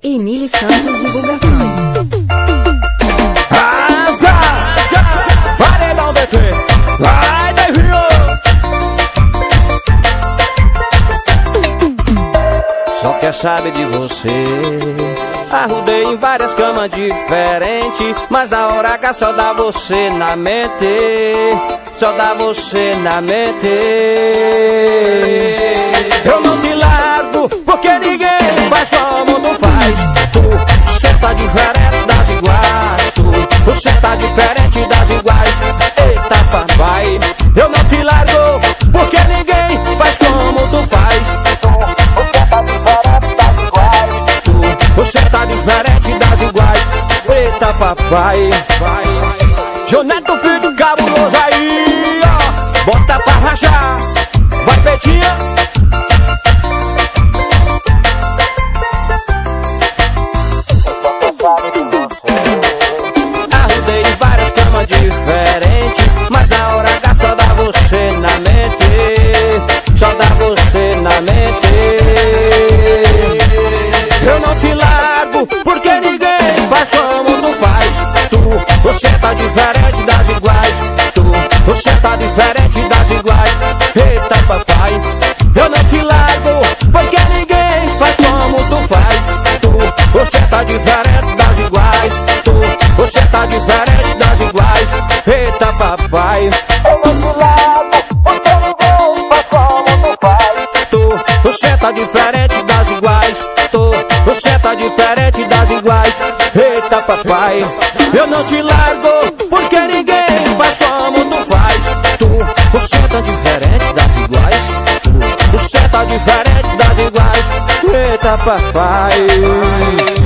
Emílio Santos Divulgações. Rasga, rasga, paredão DT, vai Davinho. Só quer saber de você. Arrudei em várias camas diferentes, mas a hora H só dá você na mente, só dá você na mente. Eu você tá diferente das iguais. Eita papai, eu não te largo, porque ninguém faz como tu faz. Tu, você tá diferente das iguais. Eita papai. Joneto filho cabuloso aí, ó. Bota pra rachar, vai petinha. Eita papai Eu não te largo porque ninguém faz como tu faz Tu, você tá diferente das iguais. Tu, você tá diferente das iguais. Eita papai Eu não te largo porque ninguém faz como tu faz. Tu, você tá diferente das iguais. Tu, você tá diferente das iguais. Eita papai